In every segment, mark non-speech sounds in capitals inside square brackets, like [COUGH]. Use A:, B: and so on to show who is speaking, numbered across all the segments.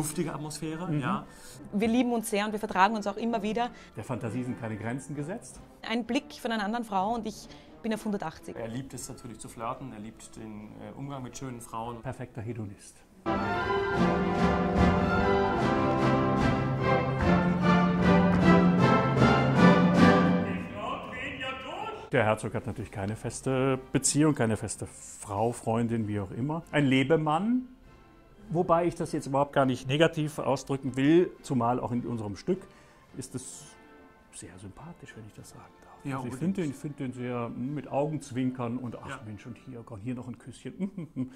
A: duftige Atmosphäre. Ja.
B: Wir lieben uns sehr und wir vertragen uns auch immer wieder.
C: Der Fantasie sind keine Grenzen gesetzt.
B: Ein Blick von einer anderen Frau und ich bin auf 180.
A: Er liebt es natürlich zu flirten, er liebt den äh, Umgang mit schönen Frauen.
C: Perfekter Hedonist. Der Herzog hat natürlich keine feste Beziehung, keine feste Frau, Freundin, wie auch immer. Ein Lebemann, wobei ich das jetzt überhaupt gar nicht negativ ausdrücken will, zumal auch in unserem Stück ist es sehr sympathisch, wenn ich das sagen darf.
A: Ja,
C: also ich finde den, find den sehr mm, mit Augenzwinkern und ach
A: Ja.
C: Mensch, und hier, und hier noch ein Küsschen. [LAUGHS]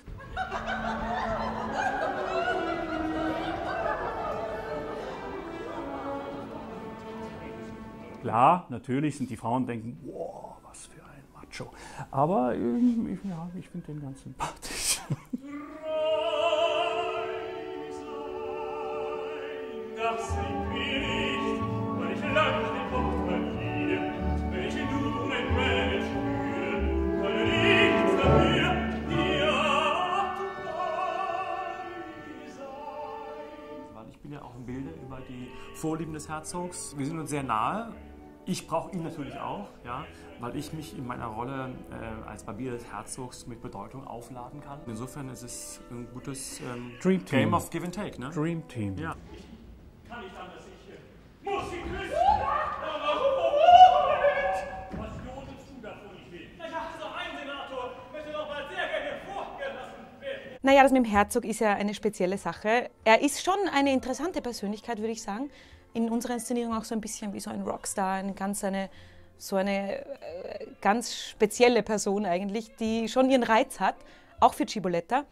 C: Klar, natürlich sind die Frauen denken, wow, was für ein Macho. Aber ähm, ich, ja, ich finde den ganz sympathisch. [LAUGHS]
A: Vorlieben des Herzogs. Wir sind uns sehr nahe. Ich brauche ihn natürlich auch, ja, weil ich mich in meiner Rolle äh, als Barbier des Herzogs mit Bedeutung aufladen kann. Insofern ist es ein gutes ähm,
C: Dream Team.
A: Game of Give and Take. Ne?
C: Dream Team.
A: Ja.
D: Kann nicht anders, ich äh, muss sie küssen.
B: Naja, das mit dem Herzog ist ja eine spezielle Sache. Er ist schon eine interessante Persönlichkeit, würde ich sagen. In unserer Inszenierung auch so ein bisschen wie so ein Rockstar, eine ganz eine, so eine äh, ganz spezielle Person eigentlich, die schon ihren Reiz hat, auch für Ciboletta.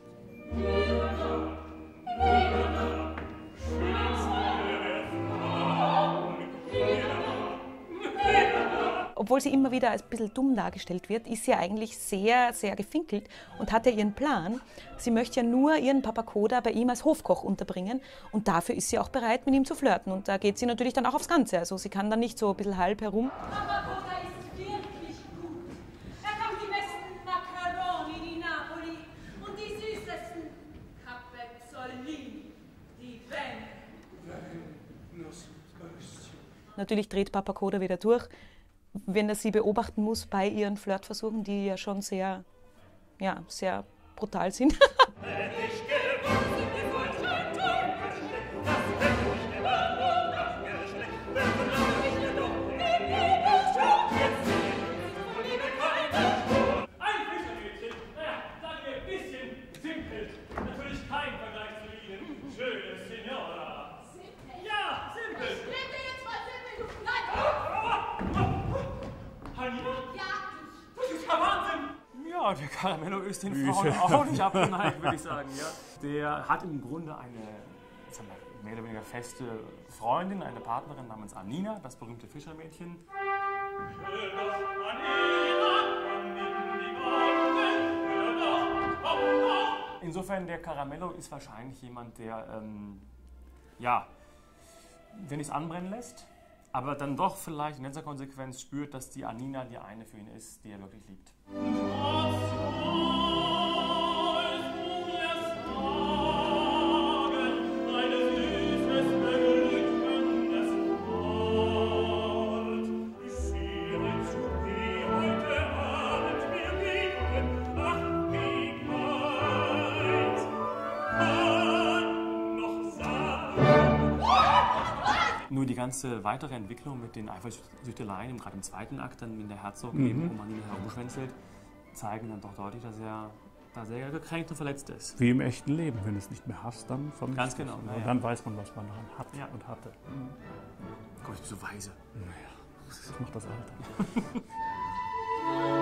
B: Obwohl sie immer wieder als ein bisschen dumm dargestellt wird, ist sie eigentlich sehr, sehr gefinkelt und hat ja ihren Plan. Sie möchte ja nur ihren Papa Koda bei ihm als Hofkoch unterbringen und dafür ist sie auch bereit, mit ihm zu flirten. Und da geht sie natürlich dann auch aufs Ganze. Also sie kann dann nicht so ein bisschen halb herum.
E: Aber Cotta ist wirklich gut. Er kann die besten Macaroni di Napoli und die süßesten Capezzolini di Bene.
B: Natürlich dreht Papa Koda wieder durch, wenn er sie beobachten muss bei ihren Flirtversuchen, die ja schon sehr, ja, sehr brutal sind. [LAUGHS]
D: Natürlich kein Vergleich zu Ihnen. Schöne Signora. Ja, simpel.
E: Red dir jetzt mal Simmel, du Nein!
D: Hanina?
E: Ja,
D: Das ist ja Wahnsinn.
A: Ja, der Caramello ist den Frauen auch nicht abgeneigt, würde ich sagen. Ja. Der hat im Grunde eine mehr oder weniger feste Freundin, eine Partnerin namens Anina, das berühmte Fischermädchen. Insofern, der Caramello ist wahrscheinlich jemand, der, ähm, ja, der nichts anbrennen lässt, aber dann doch vielleicht in letzter Konsequenz spürt, dass die Anina die eine für ihn ist, die er wirklich liebt. Nur die ganze weitere Entwicklung mit den Eifersüchteleien, gerade im zweiten Akt, dann wenn der Herzog eben um Anina herumschwänzelt, zeigen dann doch deutlich, dass er da sehr gekränkt und verletzt ist.
C: Wie im echten Leben. Wenn es nicht mehr hasst, dann vermisst
A: Ganz
C: es.
A: genau,
C: Und
A: ja.
C: dann weiß man, was man daran hat
A: Ja.
C: und hatte.
A: Komm, ich bin so weise.
C: Naja, das macht das Alter. [LAUGHS]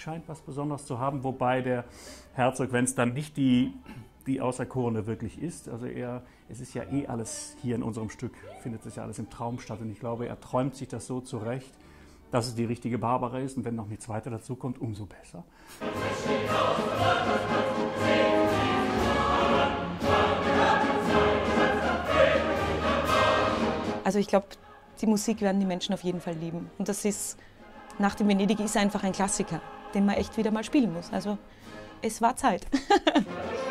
C: scheint was Besonderes zu haben, wobei der Herzog, wenn es dann nicht die, die Auserkorene wirklich ist, also er, es ist ja eh alles hier in unserem Stück, findet sich ja alles im Traum statt und ich glaube, er träumt sich das so zurecht, dass es die richtige Barbara ist und wenn noch eine zweite dazu kommt, umso besser.
B: Also ich glaube, die Musik werden die Menschen auf jeden Fall lieben. Und das ist, nach dem Venedig ist einfach ein Klassiker, den man echt wieder mal spielen muss. Also es war Zeit. [LAUGHS]